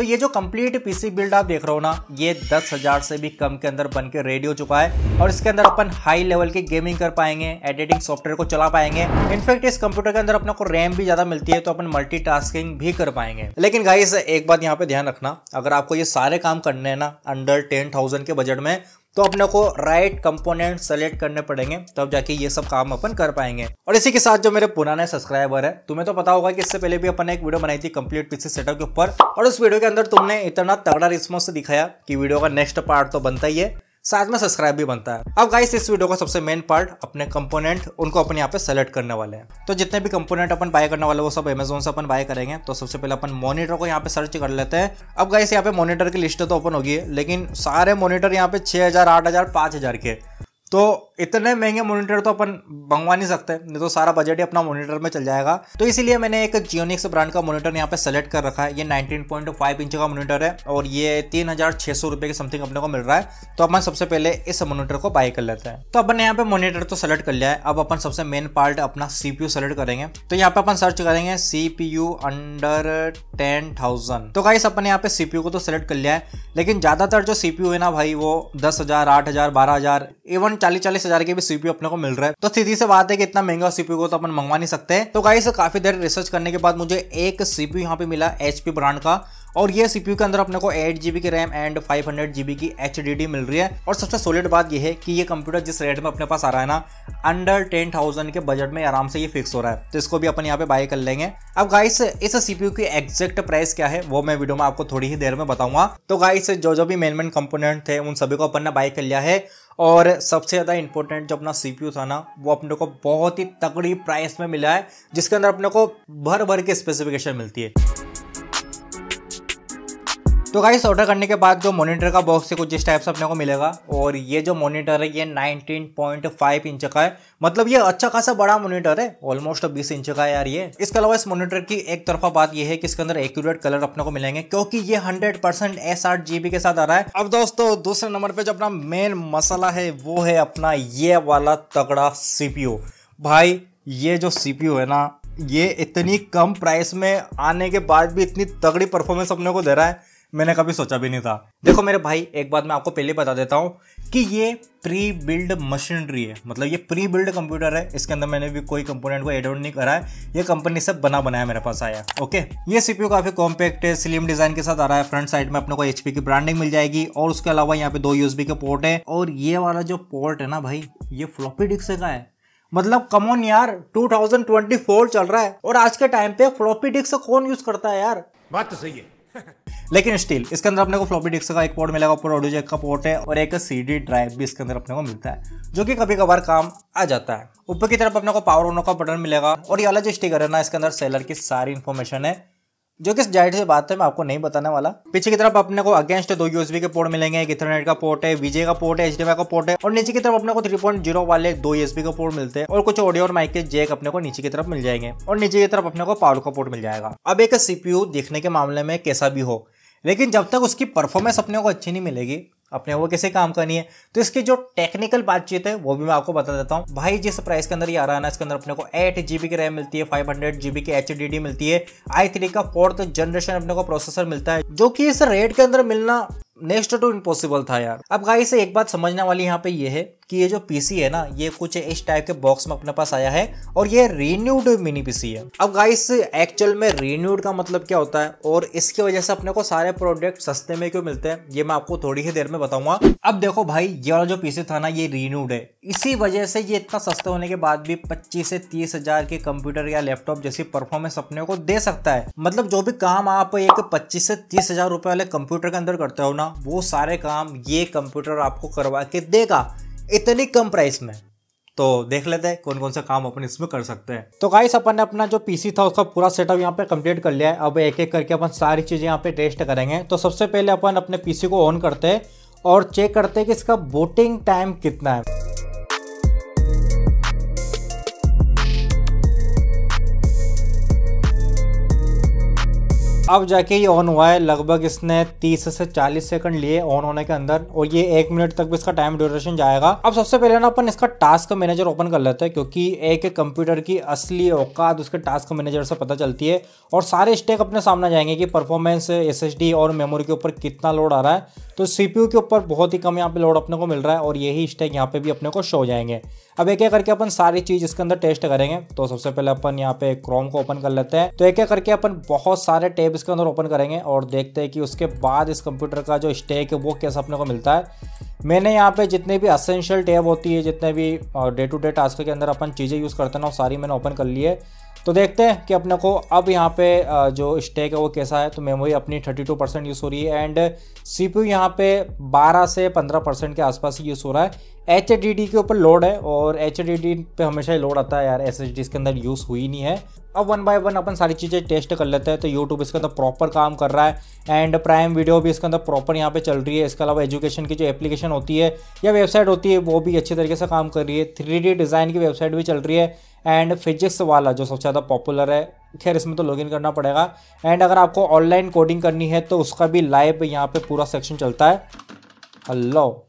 तो ये जो कंप्लीट पीसी बिल्ड आप देख रहे हो ना, ये दस हज़ार से भी कम के अंदर बन के रेडी हो चुका है और इसके अंदर अपन हाई लेवल की गेमिंग कर पाएँगे एडिटिंग सॉफ्टवेयर को चला पाएँगे। इनफेक्ट इस कंप्यूटर के अंदर अपने को रैम भी ज़्यादा मिलती है तो अपन मल्टी भी कर पाएँगे। लेकिन गाइस एक बात यहाँ पे ध्यान रखना, अगर आपको ये सारे काम करने हैं ना अंडर टेन थाउज़ेंड के बजट में तो अपने को राइट कंपोनेंट सेलेक्ट करने पड़ेंगे, तब जाके ये सब काम अपन कर पाएँगे। और इसी के साथ जो मेरे पुराने सब्सक्राइबर है, तुम्हें तो पता होगा कि इससे पहले भी अपन एक वीडियो बनाई थी कंप्लीट पीसी सेटअप के ऊपर, और उस वीडियो के अंदर तुमने इतना तगड़ा रिस्पॉन्स दिखाया कि वीडियो का नेक्स्ट पार्ट तो बनता ही है। साथ में सब्सक्राइब भी बनता है। अब गाइस इस वीडियो का सबसे मेन पार्ट अपने कंपोनेंट उनको अपन यहाँ पे सेलेक्ट करने वाले हैं। तो जितने भी कंपोनेंट अपन बाय करने वाले वो सब अमेजोन से अपन बाय करेंगे। तो सबसे पहले अपन मॉनिटर को यहाँ पे सर्च कर लेते हैं। अब गाइस यहाँ पे मॉनिटर की लिस्ट तो ओपन होगी, लेकिन सारे मोनिटर यहाँ पे छह हज़ार, आठ हज़ार हज़ार के। तो इतने महँगे मॉनिटर तो अपन मंगवा नहीं सकते, नहीं तो सारा बजट ही अपना मॉनिटर में चल जाएगा। तो इसीलिए मैंने एक जियोनिक्स ब्रांड का मॉनिटर यहाँ पे सेलेक्ट कर रखा है। ये 19.5 इंच का मॉनिटर है और ये तीन हज़ार छह सौ रुपए के समथिंग अपने को मिल रहा है। तो अपन सबसे पहले इस मॉनिटर को बाय कर लेते हैं। तो अपन यहाँ पे मॉनिटर तो सेलेक्ट कर लिया है। अब अपन सबसे मेन पार्ट अपना सीपीयू सेलेक्ट करेंगे। तो यहाँ पे अपन सर्च करेंगे सीपीयू अंडर टेन थाउज़ेंड तो गाइस अपन यहाँ पे सीपीयू को तो सेलेक्ट कर लिया है, लेकिन ज़्यादातर जो सीपीयू है ना भाई, वो दस हज़ार, आठ हज़ार, बारह हज़ार इवन चालीस चालीस हज़ार के भी सीपीयू अपने को मिल रहा है। तो सीधी से बात है कि इतना महँगा सीपीयू को तो अपन मंगवा नहीं सकते। तो गाइस काफ़ी देर रिसर्च करने के बाद मुझे एक सीपीयू यहाँ पे मिला एचपी ब्रांड का। और ये सीपीयू के अंदर अपने को एट जीबी की RAM and five hundred GB की HDD मिल रही है। और सबसे सोलिड बात यह है कि ये कंप्यूटर जिस रेट में अपने पास आ रहा है ना अंडर टेन थाउज़ेंड के बजट में आराम से ये फिक्स हो रहा है। तो इसको भी अपन यहाँ पे बाय कर लेंगे। अब गाइस इस सीपीयू की एग्जैक्ट प्राइस क्या है, वो मैं वीडियो में आपको थोड़ी ही देर में बताऊँगा। तो गाइस जो जो भी मेन मेन कंपोनेंट थे, उन सभी को अपन ने बाय कर लिया है। और सबसे ज़्यादा इंपॉर्टेंट जो अपना सीपीयू था ना, वो अपने को बहुत ही तगड़ी प्राइस में मिला है, जिसके अंदर अपने को भर भर के स्पेसिफिकेशन मिलती है। तो गाइस ऑर्डर करने के बाद जो मॉनिटर का बॉक्स है कुछ इस टाइप से अपने को मिलेगा, और ये जो मॉनिटर है, ये 19.5 इंच का है। मतलब ये अच्छा खासा बड़ा मॉनिटर है ऑलमोस्ट 20 इंच का है यार ये। इसके अलावा इस मॉनिटर की एक तरफा बात ये है कि इसके अंदर एक्यूरेट कलर अपने को मिलेंगे, क्योंकि ये हंड्रेड परसेंट एस आठ जीबी के साथ आ रहा है। अब दोस्तों, दूसरे नंबर पर जो अपना मेन मसला है, वो है अपना ये वाला तगड़ा सीपीयू भाई, ये जो सीपीयू है ना, ये इतनी कम प्राइस में आने के बाद भी इतनी तगड़ी परफॉर्मेंस अपने को दे रहा है। मैंने कभी सोचा भी नहीं था। देखो मेरे भाई, एक बात मैं आपको पहले बता देता हूँ कि ये प्री बिल्ड मशीनरी है। मतलब ये प्री बिल्ड कंप्यूटर है, इसके अंदर मैंने भी कोई कंपोनेंट को एड नहीं करा है। ये कंपनी से बना बनाया मेरे पास आया ओके ये सीपीयू काफ़ी कॉम्पैक्ट है स्लिम डिज़ाइन के साथ आ रहा है। फ्रंट साइड में अपने को एचपी की ब्रांडिंग मिल जाएगी और उसके अलावा यहाँ पे दो यूएसबी के पोर्ट है। और ये वाला जो पोर्ट है ना भाई, ये फ्लॉपी डिस्क का है। मतलब कमोन यार 2024 चल रहा है और आज के टाइम पे फ्लॉपी डिस्क कौन यूज़ करता है यार? बात तो सही है। लेकिन स्टिल इसके अंदर अपने को फ्लॉपी डिस्क का एक पोर्ट मिलेगा, ऊपर ऑडियो जैक का पोर्ट है, और एक सीडी ड्राइव भी इसके अंदर अपने को मिलता है, जो कि कभी कभार काम आ जाता है। ऊपर की तरफ़ अपने को पावर ऑन का बटन मिलेगा, और ये वाला जो स्टिकर है ना, इसके अंदर सेलर की सारी इन्फॉर्मेशन है। जो कि ज़ाहिर से बात है, मैं आपको नहीं बताने वाला। पीछे की तरफ़ अपने को अगेंस्ट दो यूएसबी के पोर्ट मिलेंगे, एक इथरनेट का पोर्ट है विजय का पोर्ट है एच का पोर्ट है, और नीचे की तरफ़ अपने को 3.0 वाले दो यूएसबी का पोर्ट मिलते हैं, और कुछ ऑडियो और माइक के जैक अपने को नीचे की तरफ़ मिल जाएँगे, और नीचे की तरफ़ अपने को पावर का पोर्ट मिल जाएगा। अब एक सीपीयू देखने के मामले में कैसा भी हो, लेकिन जब तक उसकी परफॉर्मेंस अपने को अच्छी नहीं मिलेगी अपने वो कैसे काम करनी है? तो इसकी जो टेक्निकल बातचीत है, वो भी मैं आपको बता देता हूँ। भाई, जिस प्राइस के अंदर ये आ रहा है ना, इसके अंदर अपने को एट जीबी की रैम मिलती है फाइव हंड्रेड जीबी की HDD मिलती है। आई थ्री का फोर्थ जनरेशन अपने को प्रोसेसर मिलता है, जो कि इस रेट के अंदर मिलना नेक्स्ट टू इम्पॉसिबल था यार। अब गाइस एक बात समझने वाली यहाँ पे ये है कि ये जो पीसी है ना, ये कुछ इस टाइप के बॉक्स में अपने पास आया है और ये रीन्यूड मिनी पीसी है। अब गाइस एक्चुअल में रीन्यूड का मतलब क्या होता है? और इसकी वजह से अपने को सारे प्रोडक्ट सस्ते में क्यों मिलते हैं? ये मैं आपको थोड़ी ही देर में बताऊँगा। अब देखो भाई, ये वाला जो पीसी था ना, ये रीन्यूड है। इसी वजह से ये इतना सस्ते होने के बाद भी पच्चीस से तीस हज़ार के कंप्यूटर या लैपटॉप जैसी परफॉर्मेंस अपने को दे सकता है। मतलब जो भी काम आप एक पच्चीस से तीस हज़ार रुपए वाले कंप्यूटर के अंदर करते हो ना वो सारे काम ये कंप्यूटर आपको करवा के देगा, इतनी कम प्राइस में। तो देख लेते हैं कौन कौन सा काम अपन इसमें कर सकते हैं। तो गाइस अपन ने अपना जो पीसी था, उसका पूरा सेटअप यहाँ पे कंप्लीट कर लिया है। अब एक एक करके अपन सारी चीज़ें यहाँ पे टेस्ट करेंगे। तो सबसे पहले अपन अपने पीसी को ऑन करते हैं और चेक करते हैं कि इसका बोटिंग टाइम कितना है। अब जाके ये ऑन हुआ है, लगभग इसने 30 से 40 सेकंड लिए ऑन होने के अंदर, और ये एक मिनट तक भी इसका टाइम ड्यूरेशन जाएगा। अब सबसे पहले ना अपन इसका टास्क मैनेजर ओपन कर लेते हैं, क्योंकि एक एक कंप्यूटर की असली औकात उसके टास्क मैनेजर से पता चलती है, और सारे स्टेक अपने सामने जाएँगे कि परफॉर्मेंस एसएसडी और मेमोरी के ऊपर कितना लोड आ रहा है। तो सीपीयू के ऊपर बहुत ही कम यहाँ पे लोड अपने को मिल रहा है, और यही स्टेक यहाँ पे भी अपने को शो हो जाएँगे। अब एक एक करके अपन सारी चीज़ इसके अंदर टेस्ट करेंगे तो सबसे पहले अपन यहाँ पे क्रोम को ओपन कर लेते हैं। तो एक एक करके अपन बहुत सारे टेब इसके अंदर ओपन करेंगे और देखते हैं कि उसके बाद इस कंप्यूटर का जो स्टेक है, वो कैसे अपने को मिलता है। मैंने यहाँ पे जितने भी असेंशियल टैब होती है, जितने भी डे टू डे टास्क के अंदर अपन चीज़ें यूज़ करते हैं ना सारी मैंने ओपन कर ली है। तो देखते हैं कि अपने को अब यहाँ पे जो स्टेक है वो कैसा है। तो मेमोरी अपनी 32 परसेंट यूज़ हो रही है एंड सी पी यू यहाँ पे 12 से 15 परसेंट के आसपास यूज़ हो रहा है। एचडीडी के ऊपर लोड है और एचडीडी पे हमेशा ही लोड आता है यार। एस एच इसके अंदर यूज़ हुई नहीं है। अब वन बाय वन अपन सारी चीज़ें टेस्ट कर लेते हैं। तो यूट्यूब इसके अंदर प्रॉपर काम कर रहा है एंड प्राइम वीडियो भी इसके अंदर प्रॉपर यहाँ पे चल रही है। इसके अलावा एजुकेशन की जो एप्लीकेशन होती है या वेबसाइट होती है, वो भी अच्छी तरीके से काम कर रही है। थ्री डिज़ाइन की वेबसाइट भी चल रही है। एंड फिजिक्स वाला जो सबसे ज़्यादा पॉपुलर है, खैर इसमें तो लॉगिन करना पड़ेगा। एंड अगर आपको ऑनलाइन कोडिंग करनी है तो उसका भी लाइव यहाँ पे पूरा सेक्शन चलता है। हल्लो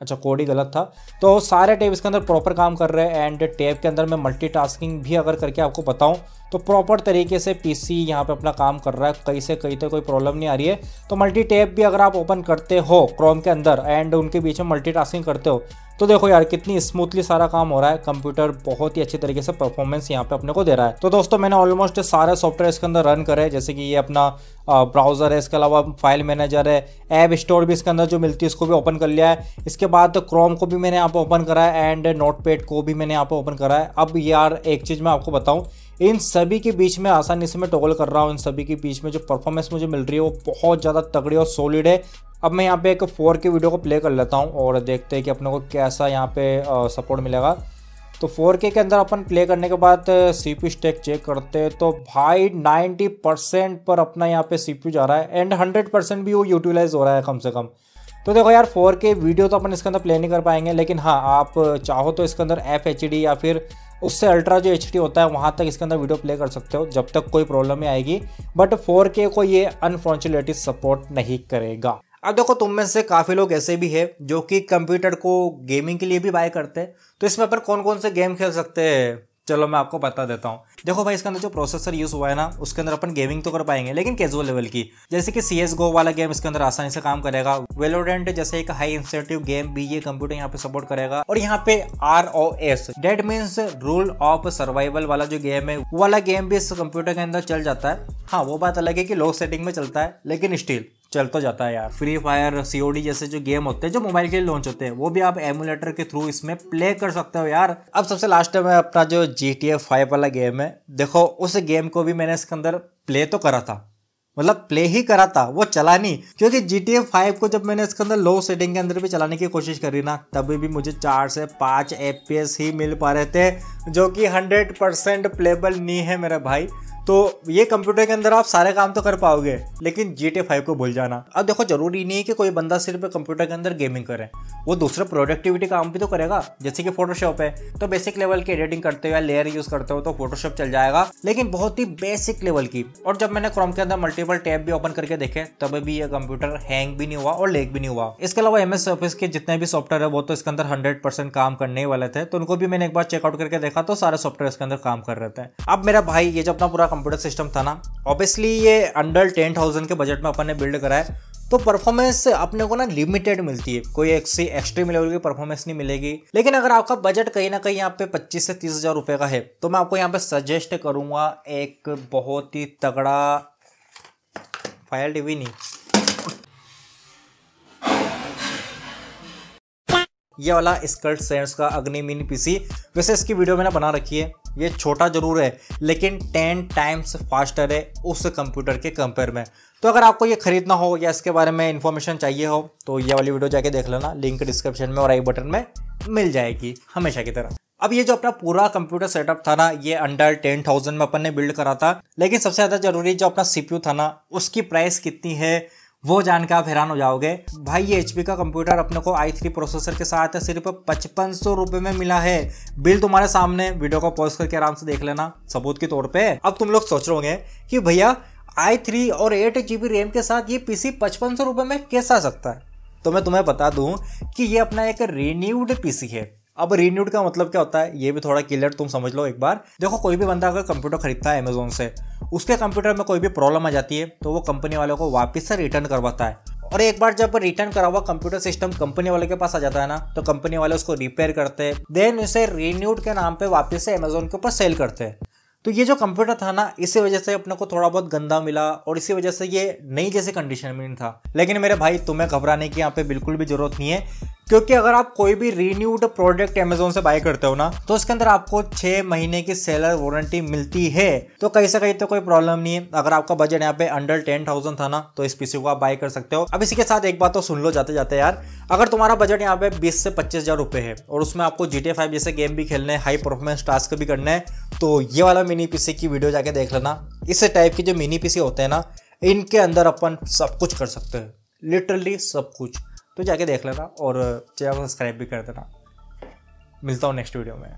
अच्छा कोड ही गलत था। तो सारे टेब इसके अंदर प्रॉपर काम कर रहे हैं एंड टेब के अंदर मैं मल्टीटास्किंग भी अगर करके आपको बताऊँ तो प्रॉपर तरीके से पीसी यहाँ पे अपना काम कर रहा है। कहीं से कहीं तक कोई प्रॉब्लम नहीं आ रही है। तो मल्टी टेब भी अगर आप ओपन करते हो क्रोम के अंदर एंड उनके बीच में मल्टीटास्किंग करते हो तो देखो यार, कितनी स्मूथली सारा काम हो रहा है। कंप्यूटर बहुत ही अच्छी तरीके से परफॉर्मेंस यहाँ पे अपने को दे रहा है। तो दोस्तों, मैंने ऑलमोस्ट सारे सॉफ्टवेयर इसके अंदर रन करे जैसे कि ये अपना ब्राउज़र है, इसके अलावा फ़ाइल मैनेजर है ऐप स्टोर भी इसके अंदर जो मिलती है इसको भी ओपन कर लिया है। इसके बाद क्रोम को भी मैंने यहाँ पर ओपन करा है एंड नोट को भी मैंने यहाँ पर ओपन करा है। अब यार, एक चीज़ मैं आपको बताऊँ इन सभी के बीच में आसानी से मैं टोगल कर रहा हूँ। इन सभी के बीच में जो परफॉर्मेंस मुझे मिल रही है, वो बहुत ज़्यादा तगड़ी और सॉलिड है। अब मैं यहाँ पे एक फोर के वीडियो को प्ले कर लेता हूँ और देखते हैं कि अपने को कैसा यहाँ पे सपोर्ट मिलेगा। तो फोर के के अंदर अपन प्ले करने के बाद सी पी स्टेक चेक करते हैं। तो भाई 90 परसेंट पर अपना यहाँ पे सी जा रहा है एंड 100 परसेंट भी वो यूटिलाइज हो रहा है कम से कम। तो देखो यार फोर के वीडियो तो अपन इसके अंदर प्ले नहीं कर पाएँगे, लेकिन हाँ आप चाहो तो इसके अंदर डी या फिर उससे अल्ट्रा जो एच होता है, वहाँ तक इसके अंदर वीडियो प्ले कर सकते हो, जब तक कोई प्रॉब्लम नहीं आएगी। बट फोर के ये अनफॉर्चुनेटली सपोर्ट नहीं करेगा। अब देखो, तुम में से काफ़ी लोग ऐसे भी है, जो कि कंप्यूटर को गेमिंग के लिए भी बाय करते हैं। तो इसमें पर कौन कौन से गेम खेल सकते हैं? चलो मैं आपको बता देता हूँ। देखो भाई, इसके अंदर जो प्रोसेसर यूज़ हुआ है ना, उसके अंदर अपन गेमिंग तो कर पाएँगे, लेकिन कैजुअल लेवल की। जैसे कि सी एस गो वाला गेम इसके अंदर आसानी से काम करेगा। वेलोडेंट जैसे एक हाई इंसेंटिव गेम भी ये कंप्यूटर यहाँ पे सपोर्ट करेगा। और यहाँ पे R O S that means rule of survival वाला जो गेम है, वो वाला गेम भी इस कंप्यूटर के अंदर चल जाता है। हाँ वो बात अलग है कि लो सेटिंग में चलता है, लेकिन स्टिल चल तो जाता है यार। फ्री फायर सीओडी जैसे जो गेम होते हैं, जो मोबाइल के लिए लॉन्च होते हैं, वो भी आप एमुलेटर के थ्रू इसमें प्ले कर सकते हो यार। अब सबसे लास्ट में अपना जो जी टी एफ़ फाइव वाला गेम है, देखो, उस गेम को भी मैंने इसके अंदर प्ले तो करा था। मतलब प्ले ही करा था, वो चला नहीं। क्योंकि जी टी एफ़ फाइव को जब मैंने इसके अंदर लो सेटिंग के अंदर भी चलाने की कोशिश करी ना, तभी भी मुझे चार से पाँच एफ़ ही मिल पा रहे थे, जो कि हंड्रेड परसेंट प्लेबल नहीं है मेरे भाई। तो ये कंप्यूटर के अंदर आप सारे काम तो कर पाओगे, लेकिन जी टी फाइव को भूल जाना। अब देखो, ज़रूरी नहीं है कि कोई बंदा सिर्फ़ कंप्यूटर के अंदर गेमिंग करे। वो दूसरे प्रोडक्टिविटी काम भी तो करेगा, जैसे कि फोटोशॉप है। तो बेसिक लेवल की एडिटिंग करते हो या लेयर यूज़ करते हो तो फोटोशॉप चल जाएगा, लेकिन बहुत ही बेसिक लेवल की। और जब मैंने क्रोम के अंदर मल्टीपल टैब भी ओपन करके देखे तब भी ये कंप्यूटर हैंग भी नहीं हुआ और लेग भी नहीं हुआ। इसके अलावा एम एस ऑफ़िस के जितने भी सॉफ्टवेयर है, वो तो इसके अंदर हंड्रेड परसेंट काम करने वाले थे। तो उनको भी मैंने एक बार चेकआउट करके देखा तो सारे सॉफ्टवेयर इसके अंदर काम कर रहे थे। अब मेरा भाई ये जो अपना पूरा कंप्यूटर सिस्टम था ना। ऑब्वियसली ये अंडर टेन थाउज़ेंड के बजट में अपन ने बिल्ड करा है। तो परफॉर्मेंस अपने को ना लिमिटेड मिलती है। कोई एक एक्सट्रीम लेवल की परफॉर्मेंस नहीं मिलेगी। लेकिन अगर आपका बजट कहीं ना कहीं यहाँ पे पच्चीस से तीस हज़ार रुपये का है तो मैं आपको यहाँ पे सजेस्ट करूँगा एक बहुत ही तगड़ा फायर टीवी नहीं। ये वाला स्कर्ट सेंस का अग्नि मिनी पीसी वैसे इसकी वीडियो मैंने बना रखी है, ये छोटा ज़रूर है, लेकिन टेन टाइम्स फास्टर है उस कंप्यूटर के कंपेयर में। तो अगर आपको ये खरीदना हो या इसके बारे में इंफॉर्मेशन चाहिए हो तो ये वाली वीडियो जाके देख लेना लिंक डिस्क्रिप्शन में और आई बटन में मिल जाएगी हमेशा की तरह। अब ये जो अपना पूरा कंप्यूटर सेटअप था ना, ये अंडर टेन थाउज़ेंड में अपन ने बिल्ड करा था, लेकिन सबसे ज़्यादा ज़रूरी जो अपना सीपीयू था ना, उसकी प्राइस कितनी है वो जान के आप हैरान हो जाओगे। भाई, ये एचपी का कंप्यूटर अपने को आई थ्री प्रोसेसर के साथ सिर्फ़ पचपन सौ में मिला है। बिल तुम्हारे सामने। वीडियो को पॉज करके आराम से देख लेना, सबूत के तौर पे। अब तुम लोग सोच रहे कि भैया आई थ्री और एट जी बी रैम के साथ ये पीसी पचपन सौ में कैसा आ सकता है? तो मैं तुम्हें बता दूँ कि ये अपना एक रिन्यूड पीसी है। अब रीन्यूड का मतलब क्या होता है? ये भी थोड़ा क्लियर तुम समझ लो एक बार। देखो, कोई भी बंदा अगर कंप्यूटर खरीदता है अमेजोन से उसके कंप्यूटर में कोई भी प्रॉब्लम आ जाती है तो वो कंपनी वालों को वापस से रिटर्न करवाता है। और एक बार जब रिटर्न करा हुआ कंप्यूटर सिस्टम कंपनी वाले के पास आ जाता है ना तो कंपनी वाले उसको रिपेयर करते हैं देन उसे रीन्यूड के नाम पे वापस से अमेजोन के ऊपर सेल करते हैं। तो ये जो कंप्यूटर था ना, इसी वजह से अपने को थोड़ा बहुत गंदा मिला, और इसी वजह से ये नई जैसे कंडीशन में नहीं था। लेकिन मेरे भाई, तुम्हें घबराने की यहाँ पे बिल्कुल भी ज़रूरत नहीं है। क्योंकि अगर आप कोई भी रीन्यूड प्रोडक्ट अमेजोन से बाय करते हो ना तो उसके अंदर आपको छह महीने की सेलर वारंटी मिलती है। तो कहीं से कहीं तो कोई प्रॉब्लम नहीं है। अगर आपका बजट यहाँ पे अंडर टेन थाउज़ेंड था ना तो इस पीसी को आप बाय कर सकते हो। अब इसी के साथ एक बात तो सुन लो जाते जाते यार। अगर तुम्हारा बजट यहाँ पे बीस से पच्चीस हज़ार रुपए है, और उसमें आपको जी टी फाइव जैसे गेम भी खेलने हाई परफॉर्मेंस टास्क भी करना है तो ये वाला मिनी पीसी की वीडियो जाके देख लेना। इस टाइप की जो मिनी पीसी होते हैं ना, इनके अंदर अपन सब कुछ कर सकते हैं। लिटरली सब कुछ। तो जाके देख लेना और चैनल सब्सक्राइब भी कर देना। मिलता हूँ नेक्स्ट वीडियो में।